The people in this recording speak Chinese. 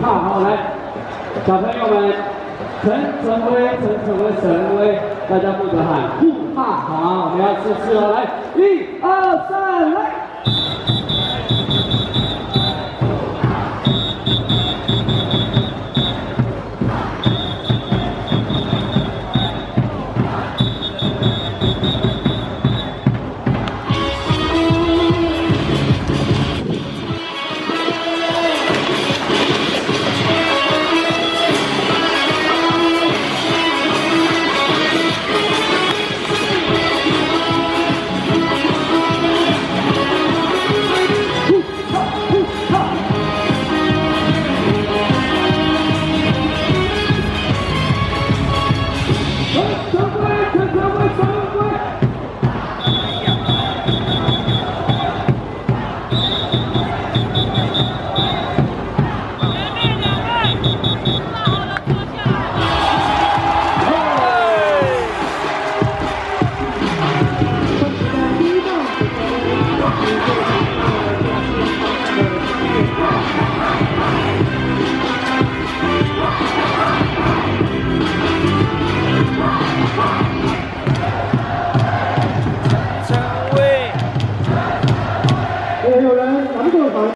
怕，好来，小朋友们，陈陈威，陈陈威，陈威，大家负责喊不怕，好，我们要试试了，来，一二三，来。有没有人打不过